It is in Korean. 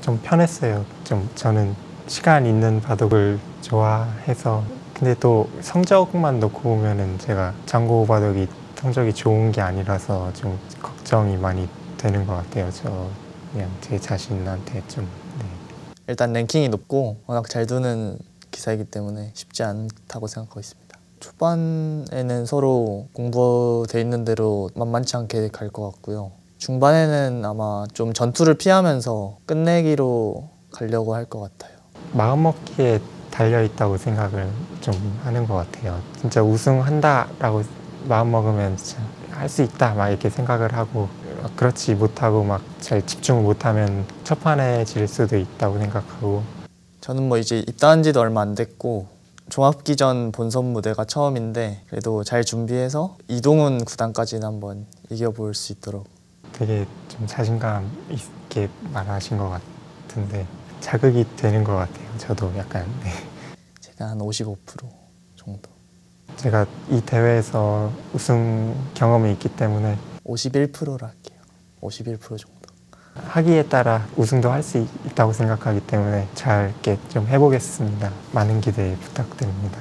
좀 편했어요. 좀 저는 시간 있는 바둑을 좋아해서 근데 또 성적만 놓고 보면은 제가 장고 바둑이 성적이 좋은 게 아니라서 좀 걱정이 많이 되는 것 같아요. 저 그냥 제 자신한테 좀 네. 일단 랭킹이 높고 워낙 잘 두는 기사이기 때문에 쉽지 않다고 생각하고 있습니다. 초반에는 서로 공부돼 있는 대로 만만치 않게 갈 것 같고요. 중반에는 아마 좀 전투를 피하면서 끝내기로 가려고 할 것 같아요. 마음먹기에 달려 있다고 생각을 좀 하는 것 같아요. 진짜 우승한다라고 마음 먹으면 할 수 있다 막 이렇게 생각을 하고 막 그렇지 못하고 막 잘 집중을 못하면 첫 판에 질 수도 있다고 생각하고 저는 뭐 이제 입단한 지도 얼마 안 됐고 종합기전 본선 무대가 처음인데 그래도 잘 준비해서 이동훈 구단까지는 한번 이겨볼 수 있도록 되게 좀 자신감 있게 말하신 것 같은데 자극이 되는 것 같아요. 저도 약간 네. 제가 한 55% 정도 제가 이 대회에서 우승 경험이 있기 때문에 51%로 할게요 51% 정도 하기에 따라 우승도 할 수 있다고 생각하기 때문에 잘 좀 해보겠습니다. 많은 기대 부탁드립니다.